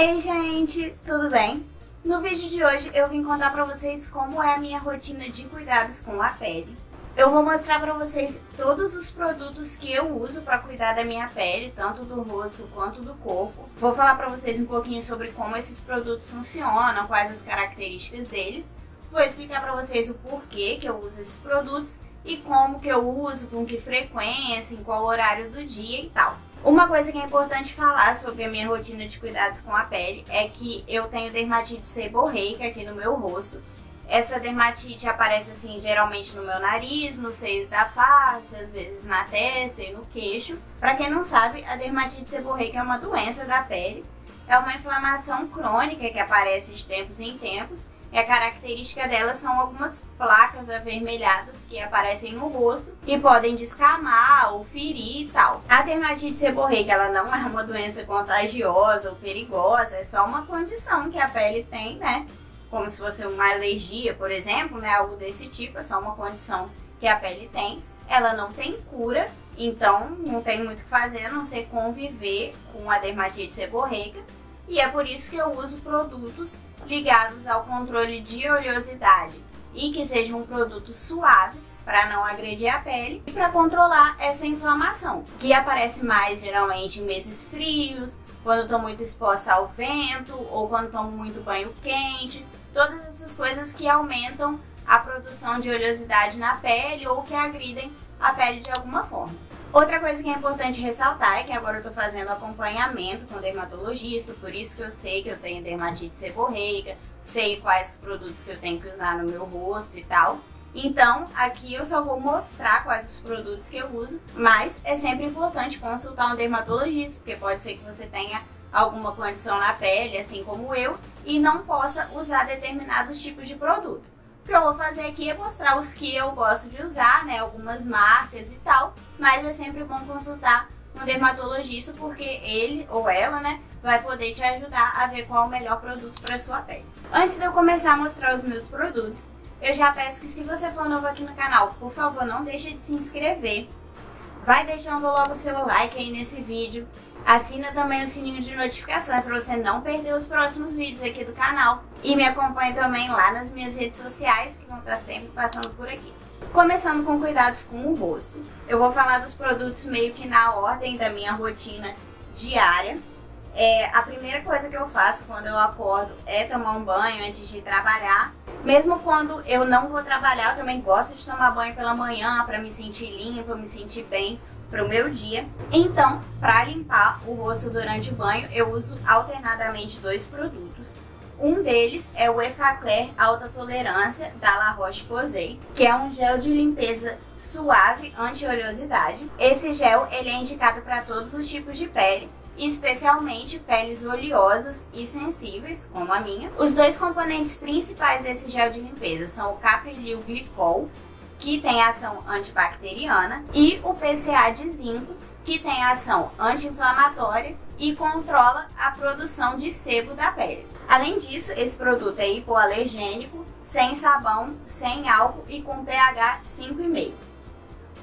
Ei gente, tudo bem? No vídeo de hoje eu vim contar pra vocês como é a minha rotina de cuidados com a pele. Eu vou mostrar pra vocês todos os produtos que eu uso pra cuidar da minha pele, tanto do rosto quanto do corpo. Vou falar pra vocês um pouquinho sobre como esses produtos funcionam, quais as características deles. Vou explicar pra vocês o porquê que eu uso esses produtos e como que eu uso, com que frequência, em qual horário do dia e tal. Uma coisa que é importante falar sobre a minha rotina de cuidados com a pele é que eu tenho dermatite seborreica aqui no meu rosto. Essa dermatite aparece assim geralmente no meu nariz, nos seios da face, às vezes na testa e no queixo. Para quem não sabe, a dermatite seborreica é uma doença da pele. É uma inflamação crônica que aparece de tempos em tempos e a característica delas são algumas placas avermelhadas que aparecem no rosto e podem descamar ou ferir e tal. A dermatite seborreica ela não é uma doença contagiosa ou perigosa, é só uma condição que a pele tem, né? Como se fosse uma alergia, por exemplo, né? Algo desse tipo, é só uma condição que a pele tem. Ela não tem cura, então não tem muito o que fazer a não ser conviver com a dermatite seborreica. E é por isso que eu uso produtos ligados ao controle de oleosidade e que sejam produtos suaves para não agredir a pele e para controlar essa inflamação, que aparece mais geralmente em meses frios, quando estou muito exposta ao vento ou quando tomo muito banho quente, todas essas coisas que aumentam a produção de oleosidade na pele ou que agridem a pele de alguma forma. Outra coisa que é importante ressaltar é que agora eu tô fazendo acompanhamento com dermatologista, por isso que eu sei que eu tenho dermatite seborreica, sei quais produtos que eu tenho que usar no meu rosto e tal. Então, aqui eu só vou mostrar quais os produtos que eu uso, mas é sempre importante consultar um dermatologista, porque pode ser que você tenha alguma condição na pele, assim como eu, e não possa usar determinados tipos de produto. O que eu vou fazer aqui é mostrar os que eu gosto de usar, né, algumas marcas e tal, mas é sempre bom consultar um dermatologista porque ele ou ela, né, vai poder te ajudar a ver qual é o melhor produto para sua pele. Antes de eu começar a mostrar os meus produtos, eu já peço que se você for novo aqui no canal, por favor, não deixe de se inscrever. Vai deixando logo o seu like aí nesse vídeo. Assina também o sininho de notificações para você não perder os próximos vídeos aqui do canal. E me acompanhe também lá nas minhas redes sociais, que vão estar sempre passando por aqui. Começando com cuidados com o rosto. Eu vou falar dos produtos meio que na ordem da minha rotina diária. É, a primeira coisa que eu faço quando eu acordo é tomar um banho antes de trabalhar. Mesmo quando eu não vou trabalhar, eu também gosto de tomar banho pela manhã para me sentir limpa, me sentir bem para o meu dia. Então, para limpar o rosto durante o banho, eu uso alternadamente dois produtos. Um deles é o Efacler Alta Tolerância da La Roche-Posay, que é um gel de limpeza suave anti-oleosidade. Esse gel ele é indicado para todos os tipos de pele, especialmente peles oleosas e sensíveis, como a minha. Os dois componentes principais desse gel de limpeza são o Caprylyl Glycol, que tem ação antibacteriana, e o PCA de zinco, que tem ação anti-inflamatória e controla a produção de sebo da pele. Além disso, esse produto é hipoalergênico, sem sabão, sem álcool e com pH 5,5.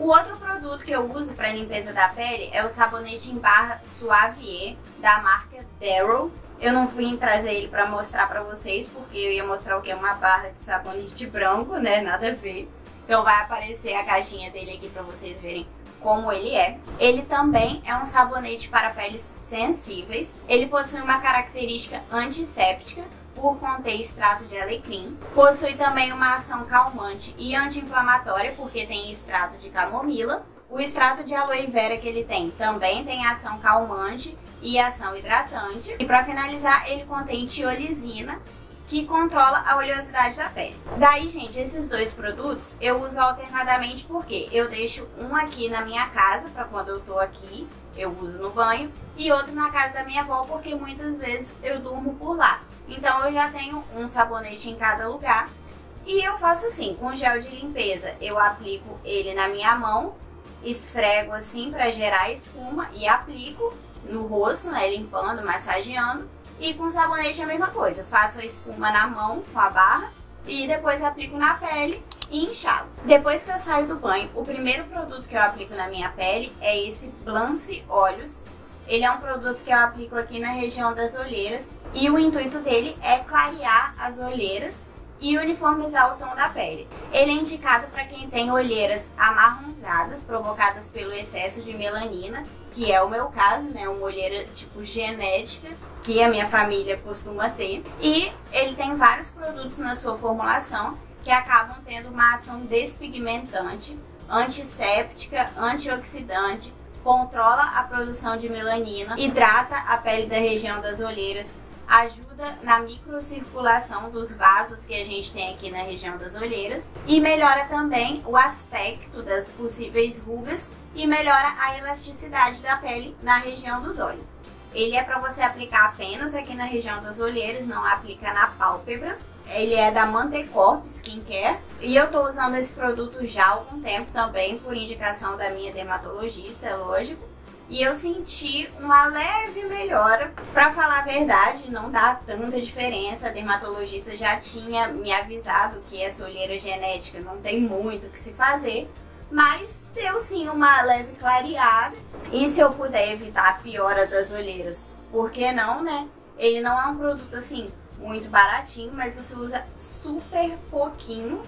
O outro produto que eu uso para limpeza da pele é o sabonete em barra Suavier da marca Darrow. Eu não vim trazer ele para mostrar para vocês porque eu ia mostrar o que é uma barra de sabonete branco, né? Nada a ver. Então vai aparecer a caixinha dele aqui para vocês verem como ele é. Ele também é um sabonete para peles sensíveis. Ele possui uma característica antisséptica por conter extrato de alecrim. Possui também uma ação calmante e anti-inflamatória porque tem extrato de camomila. O extrato de aloe vera que ele tem também tem ação calmante e ação hidratante. E para finalizar, ele contém tiolizina, que controla a oleosidade da pele. Daí, gente, esses dois produtos eu uso alternadamente porque eu deixo um aqui na minha casa, para quando eu tô aqui, eu uso no banho, e outro na casa da minha avó, porque muitas vezes eu durmo por lá. Então eu já tenho um sabonete em cada lugar. E eu faço assim, com gel de limpeza, eu aplico ele na minha mão, esfrego assim para gerar espuma e aplico no rosto, né, limpando, massageando. E com sabonete é a mesma coisa. Faço a espuma na mão com a barra e depois aplico na pele e enxago. Depois que eu saio do banho, o primeiro produto que eu aplico na minha pele é esse Blance Olhos, Ele é um produto que eu aplico aqui na região das olheiras e o intuito dele é clarear as olheiras e uniformizar o tom da pele. Ele é indicado para quem tem olheiras amarronzadas provocadas pelo excesso de melanina, que é o meu caso, né, uma olheira tipo genética que a minha família costuma ter. E ele tem vários produtos na sua formulação que acabam tendo uma ação despigmentante, antisséptica, antioxidante, controla a produção de melanina, hidrata a pele da região das olheiras, ajuda na microcirculação dos vasos que a gente tem aqui na região das olheiras e melhora também o aspecto das possíveis rugas e melhora a elasticidade da pele na região dos olhos. Ele é para você aplicar apenas aqui na região das olheiras, não aplica na pálpebra. Ele é da Mantecorp Skincare e eu tô usando esse produto já há algum tempo também por indicação da minha dermatologista, é lógico. E eu senti uma leve melhora. Para falar a verdade, não dá tanta diferença. A dermatologista já tinha me avisado que essa olheira genética não tem muito o que se fazer, mas deu sim uma leve clareada. E se eu puder evitar a piora das olheiras, por que não, né? Ele não é um produto assim muito baratinho, mas você usa super pouquinho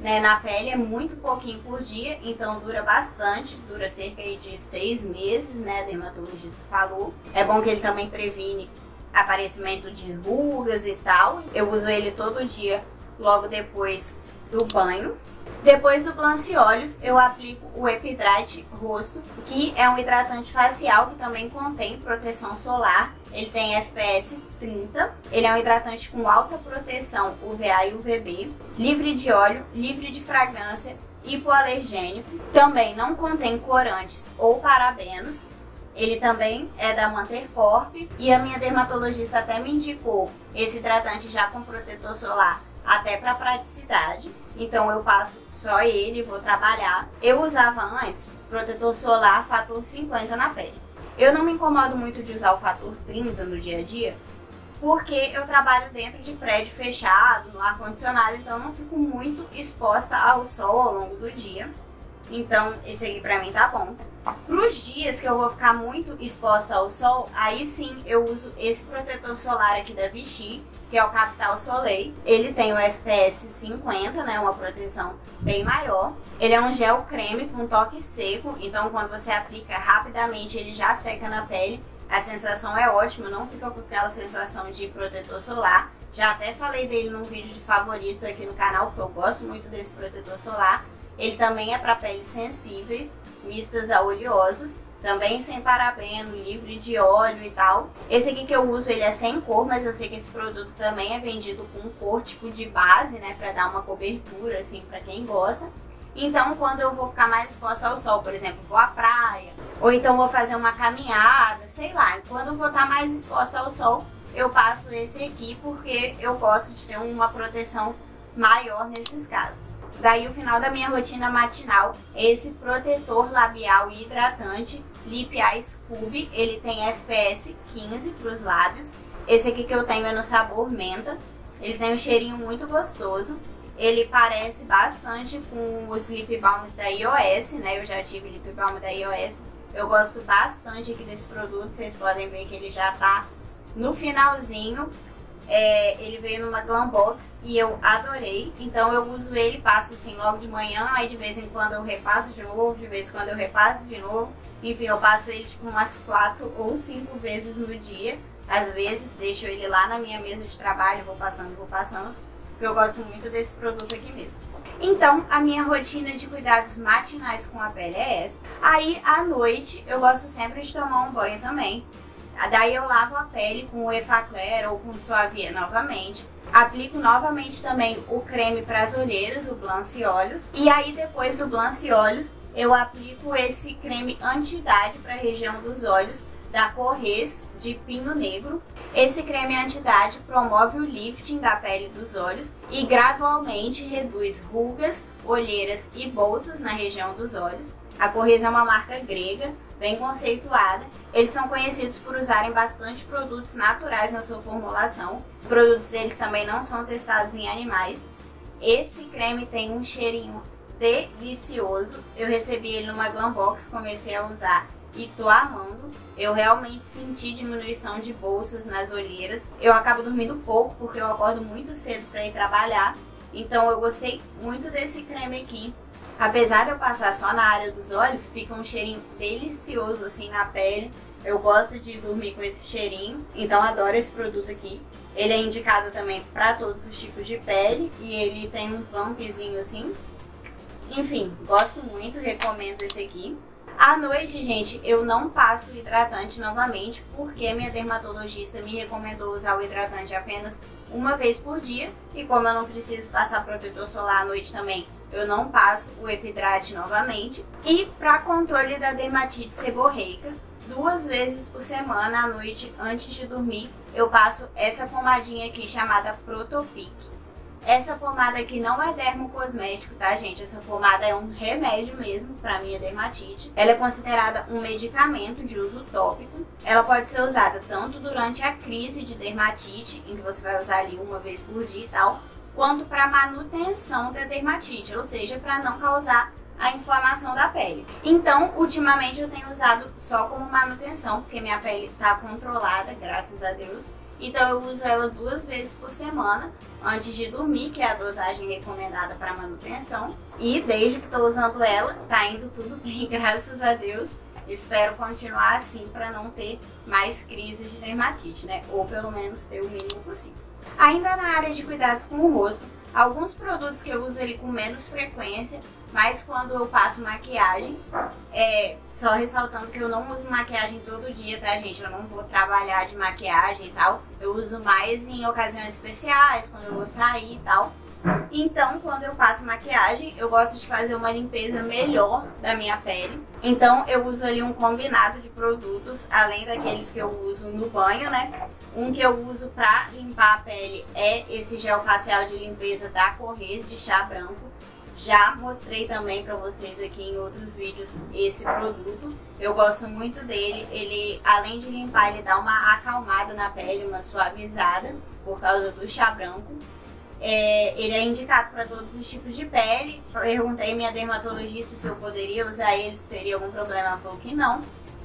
né, na pele, é muito pouquinho por dia, então dura bastante, dura cerca de seis meses, né, dermatologista falou. É bom que ele também previne aparecimento de rugas e tal. Eu uso ele todo dia, logo depois do banho. Depois do Olhos, eu aplico o Epidrate Rosto, que é um hidratante facial que também contém proteção solar. Ele tem FPS 30. Ele é um hidratante com alta proteção UVA e UVB, livre de óleo, livre de fragrância, hipoalergênico. Também não contém corantes ou parabenos. Ele também é da Mantercorp e a minha dermatologista até me indicou esse hidratante já com protetor solar até para praticidade. Então eu passo só ele, vou trabalhar. Eu usava antes protetor solar fator 50 na pele. Eu não me incomodo muito de usar o fator 30 no dia a dia, porque eu trabalho dentro de prédio fechado, no ar-condicionado, então não fico muito exposta ao sol ao longo do dia. Então, esse aqui pra mim tá bom. Para os dias que eu vou ficar muito exposta ao sol, aí sim eu uso esse protetor solar aqui da Vichy, que é o Capital Soleil. Ele tem o FPS 50, né, uma proteção bem maior. Ele é um gel creme com toque seco, então quando você aplica rapidamente ele já seca na pele. A sensação é ótima, não fica com aquela sensação de protetor solar. Já até falei dele num vídeo de favoritos aqui no canal, porque eu gosto muito desse protetor solar. Ele também é para peles sensíveis, mistas a oleosas, também sem parabeno, livre de óleo e tal. Esse aqui que eu uso, ele é sem cor, mas eu sei que esse produto também é vendido com cor tipo de base, né, para dar uma cobertura assim para quem gosta. Então, quando eu vou ficar mais exposta ao sol, por exemplo, vou à praia, ou então vou fazer uma caminhada, sei lá, quando eu vou estar mais exposta ao sol, eu passo esse aqui porque eu gosto de ter uma proteção maior nesses casos. Daí o final da minha rotina matinal, esse protetor labial hidratante Lip Ice Cube, ele tem FPS 15 para os lábios. Esse aqui que eu tenho é no sabor menta. Ele tem um cheirinho muito gostoso. Ele parece bastante com os lip balms da iOS, né? Eu já tive lip balm da iOS. Eu gosto bastante aqui desse produto. Vocês podem ver que ele já tá no finalzinho. É, ele veio numa Glam Box e eu adorei. Então eu uso ele, passo assim logo de manhã, aí de vez em quando eu repasso de novo, de vez em quando eu repasso de novo. Enfim, eu passo ele tipo umas quatro ou cinco vezes no dia. Às vezes deixo ele lá na minha mesa de trabalho, vou passando, vou passando, porque eu gosto muito desse produto aqui mesmo. Então, a minha rotina de cuidados matinais com a pele é essa. Aí, à noite, eu gosto sempre de tomar um banho também. Daí eu lavo a pele com o Efacler ou com o Suavia novamente. Aplico novamente também o creme para as olheiras, o Blanc Olhos. E aí depois do Blanc Olhos, eu aplico esse creme anti-idade para a região dos olhos da Corres de Pinho Negro. Esse creme anti-idade promove o lifting da pele dos olhos e gradualmente reduz rugas, olheiras e bolsas na região dos olhos. A Corres é uma marca grega, bem conceituada. Eles são conhecidos por usarem bastante produtos naturais na sua formulação. Os produtos deles também não são testados em animais. Esse creme tem um cheirinho delicioso. Eu recebi ele numa Glam Box, comecei a usar e tô amando. Eu realmente senti diminuição de bolsas nas olheiras. Eu acabo dormindo pouco porque eu acordo muito cedo para ir trabalhar. Então eu gostei muito desse creme aqui. Apesar de eu passar só na área dos olhos, fica um cheirinho delicioso assim na pele. Eu gosto de dormir com esse cheirinho, então adoro esse produto aqui. Ele é indicado também para todos os tipos de pele e ele tem um pumpzinho assim. Enfim, gosto muito, recomendo esse aqui. À noite, gente, eu não passo hidratante novamente porque minha dermatologista me recomendou usar o hidratante apenas uma vez por dia. E como eu não preciso passar protetor solar à noite também, eu não passo o epidrate novamente. E para controle da dermatite seborreica, duas vezes por semana à noite antes de dormir, eu passo essa pomadinha aqui chamada Protopic. Essa pomada aqui não é dermocosmético, tá, gente? Essa pomada é um remédio mesmo para minha dermatite. Ela é considerada um medicamento de uso tópico. Ela pode ser usada tanto durante a crise de dermatite, em que você vai usar ali uma vez por dia e tal, quanto para manutenção da dermatite, ou seja, para não causar a inflamação da pele. Então, ultimamente eu tenho usado só como manutenção, porque minha pele está controlada, graças a Deus. Então eu uso ela duas vezes por semana antes de dormir, que é a dosagem recomendada para manutenção. E desde que estou usando ela, tá indo tudo bem, graças a Deus. Espero continuar assim para não ter mais crises de dermatite, né? Ou pelo menos ter o mínimo possível. Ainda na área de cuidados com o rosto, alguns produtos que eu uso ele com menos frequência mas quando eu passo maquiagem, é, só ressaltando que eu não uso maquiagem todo dia, tá, gente? Eu não vou trabalhar de maquiagem e tal. Eu uso mais em ocasiões especiais, quando eu vou sair e tal. Então, quando eu passo maquiagem, eu gosto de fazer uma limpeza melhor da minha pele. Então, eu uso ali um combinado de produtos, além daqueles que eu uso no banho, né? Um que eu uso pra limpar a pele é esse gel facial de limpeza da Corrês de chá branco. Já mostrei também para vocês aqui em outros vídeos esse produto. Eu gosto muito dele. Ele, além de limpar, ele dá uma acalmada na pele, uma suavizada por causa do chá branco. É, ele é indicado para todos os tipos de pele. Perguntei minha dermatologista se eu poderia usar ele, se teria algum problema. Ela falou que não.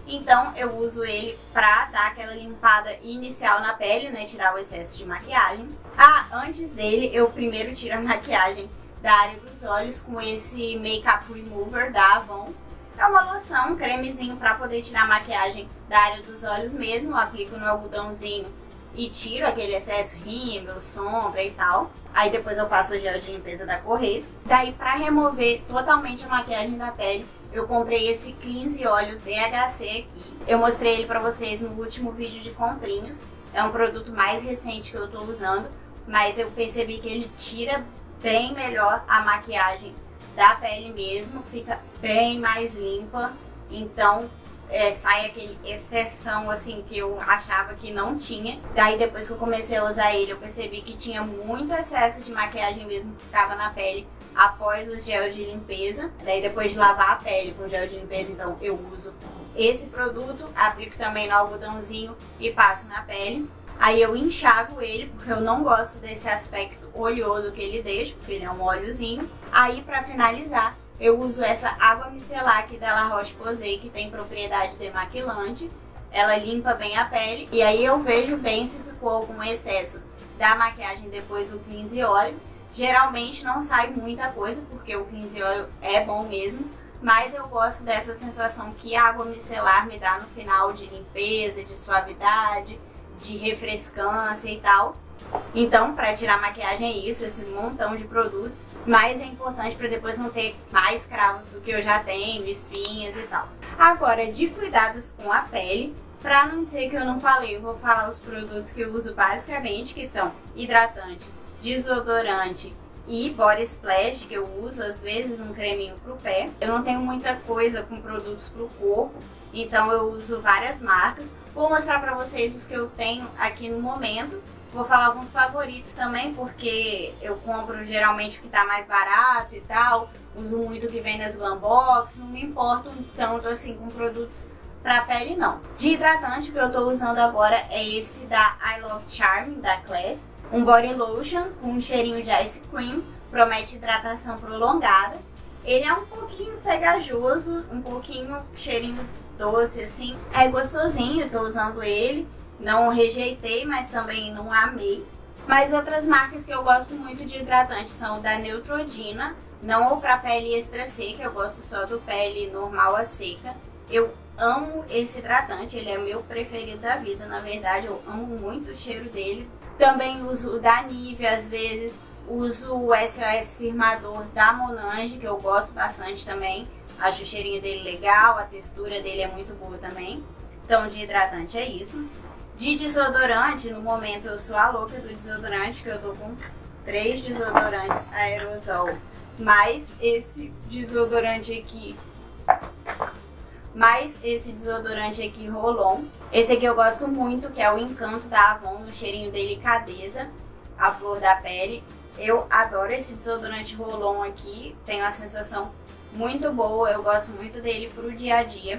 Então eu uso ele pra dar aquela limpada inicial na pele, né? Tirar o excesso de maquiagem. Ah, antes dele, eu primeiro tiro a maquiagem da área dos olhos com esse Makeup Remover da Avon. É uma loção, um cremezinho para poder tirar a maquiagem da área dos olhos mesmo. Eu aplico no algodãozinho e tiro aquele excesso rímel, sombra e tal. Aí depois eu passo o gel de limpeza da Correia. Daí para remover totalmente a maquiagem da pele, eu comprei esse Cleanse Óleo DHC aqui. Eu mostrei ele para vocês no último vídeo de comprinhos. É um produto mais recente que eu tô usando, mas eu percebi que ele tira bem melhor a maquiagem da pele mesmo, fica bem mais limpa. Então é, sai aquele exceção assim que eu achava que não tinha. Daí depois que eu comecei a usar ele, eu percebi que tinha muito excesso de maquiagem mesmo que ficava na pele após os gels de limpeza. Daí depois de lavar a pele com gel de limpeza, então eu uso esse produto, aplico também no algodãozinho e passo na pele. Aí eu enxago ele, porque eu não gosto desse aspecto oleoso que ele deixa, porque ele é um óleozinho. Aí para finalizar, eu uso essa água micelar aqui da La Roche-Posay, que tem propriedade demaquilante. Ela limpa bem a pele e aí eu vejo bem se ficou algum excesso da maquiagem depois do cleanse óleo. Geralmente não sai muita coisa, porque o cleanse óleo é bom mesmo, mas eu gosto dessa sensação que a água micelar me dá no final de limpeza, de suavidade, de refrescância e tal. Então, para tirar maquiagem é isso, esse montão de produtos, mas é importante para depois não ter mais cravos do que eu já tenho, espinhas e tal. Agora, de cuidados com a pele, para não dizer que eu não falei, eu vou falar os produtos que eu uso basicamente, que são hidratante, desodorante e body splash, que eu uso às vezes um creminho pro pé. Eu não tenho muita coisa com produtos pro corpo, então eu uso várias marcas. Vou mostrar pra vocês os que eu tenho aqui no momento. Vou falar alguns favoritos também, porque eu compro geralmente o que tá mais barato e tal. Uso muito o que vem nas Glambox, não me importo tanto assim com produtos pra pele não. De hidratante que eu tô usando agora é esse da I Love Charm, da Class. Um body lotion com um cheirinho de ice cream, promete hidratação prolongada. Ele é um pouquinho pegajoso, um pouquinho cheirinho doce, assim. É gostosinho, tô usando ele. Não rejeitei, mas também não amei. Mas outras marcas que eu gosto muito de hidratante são da Neutrogena, não o para pele extra seca, eu gosto só do pele normal a seca. Eu amo esse hidratante, ele é meu preferido da vida, na verdade, eu amo muito o cheiro dele. Também uso o da Nivea às vezes, uso o SOS firmador da Monange, que eu gosto bastante também. Acho o cheirinho dele legal, a textura dele é muito boa também. Então, de hidratante é isso. De desodorante, no momento eu sou a louca do desodorante, que eu tô com três desodorantes aerosol. Mais esse desodorante aqui. Mais esse desodorante aqui Rolon. Esse aqui eu gosto muito, que é o Encanto da Avon, no cheirinho delicadeza, a flor da pele. Eu adoro esse desodorante Rolon aqui, tem uma sensação muito boa, eu gosto muito dele pro dia a dia.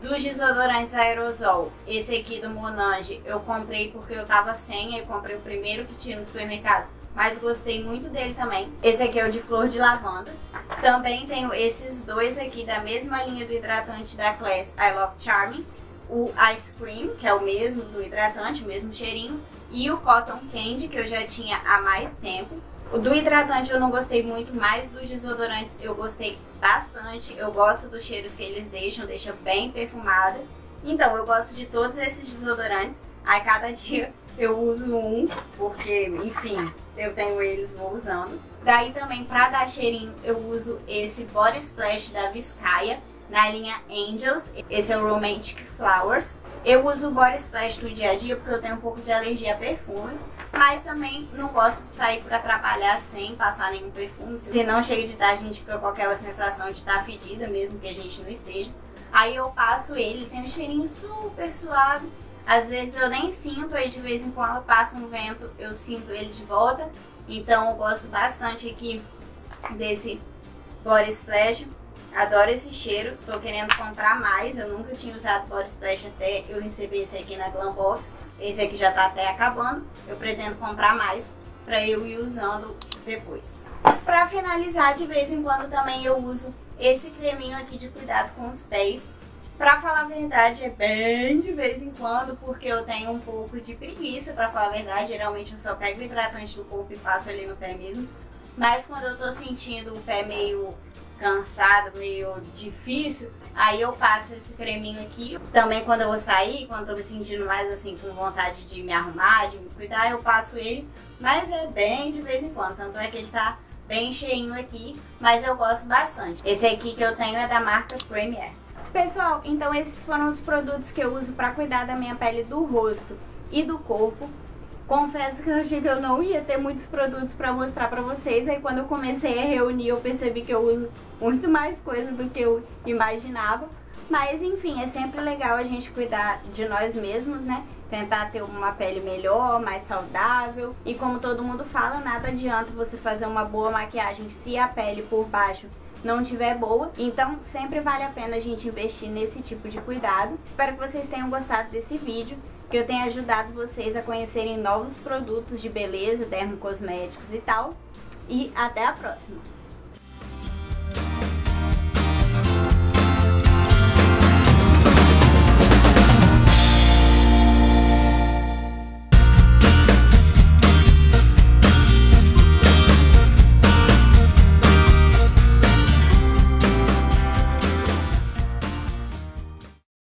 Dos desodorantes aerosol, esse aqui do Monange eu comprei porque eu tava sem, eu comprei o primeiro que tinha no supermercado, mas gostei muito dele também. Esse aqui é o de flor de lavanda. Também tenho esses dois aqui da mesma linha do hidratante da Class I Love Charming. O Ice Cream, que é o mesmo do hidratante, o mesmo cheirinho. E o Cotton Candy, que eu já tinha há mais tempo. O do hidratante eu não gostei muito, mas dos desodorantes eu gostei bastante. Eu gosto dos cheiros que eles deixam, deixa bem perfumada. Então, eu gosto de todos esses desodorantes. Aí cada dia eu uso um, porque, enfim, eu tenho eles, vou usando. Daí também, pra dar cheirinho, eu uso esse Body Splash da Viscaia, na linha Angels. Esse é o Romantic Flowers. Eu uso o Body Splash no dia a dia porque eu tenho um pouco de alergia a perfume. Mas também não gosto de sair pra trabalhar sem passar nenhum perfume. Se não chega de tarde, a gente fica com aquela sensação de estar tá fedida, mesmo que a gente não esteja. Aí eu passo ele, tem um cheirinho super suave. Às vezes eu nem sinto, aí de vez em quando passa um vento, eu sinto ele de volta. Então eu gosto bastante aqui desse Body Splash. Adoro esse cheiro, tô querendo comprar mais. Eu nunca tinha usado Body Splash até eu receber esse aqui na Glambox. Esse aqui já tá até acabando. Eu pretendo comprar mais pra eu ir usando depois. Pra finalizar, de vez em quando também eu uso esse creminho aqui de cuidado com os pés. Pra falar a verdade, é bem de vez em quando, porque eu tenho um pouco de preguiça, pra falar a verdade. Geralmente eu só pego o hidratante do corpo e passo ali no pé mesmo. Mas quando eu tô sentindo o pé meio cansado, meio difícil, aí eu passo esse creminho aqui. Também quando eu vou sair, quando eu tô me sentindo mais assim com vontade de me arrumar, de me cuidar, eu passo ele. Mas é bem de vez em quando, tanto é que ele tá bem cheinho aqui, mas eu gosto bastante. Esse aqui que eu tenho é da marca Premier. Pessoal, então esses foram os produtos que eu uso para cuidar da minha pele do rosto e do corpo. Confesso que eu achei que eu não ia ter muitos produtos para mostrar para vocês. Aí quando eu comecei a reunir, eu percebi que eu uso muito mais coisa do que eu imaginava. Mas enfim, é sempre legal a gente cuidar de nós mesmos, né? Tentar ter uma pele melhor, mais saudável. E como todo mundo fala, nada adianta você fazer uma boa maquiagem se a pele por baixo não tiver boa. Então sempre vale a pena a gente investir nesse tipo de cuidado. Espero que vocês tenham gostado desse vídeo, que eu tenha ajudado vocês a conhecerem novos produtos de beleza, dermocosméticos e tal. E até a próxima!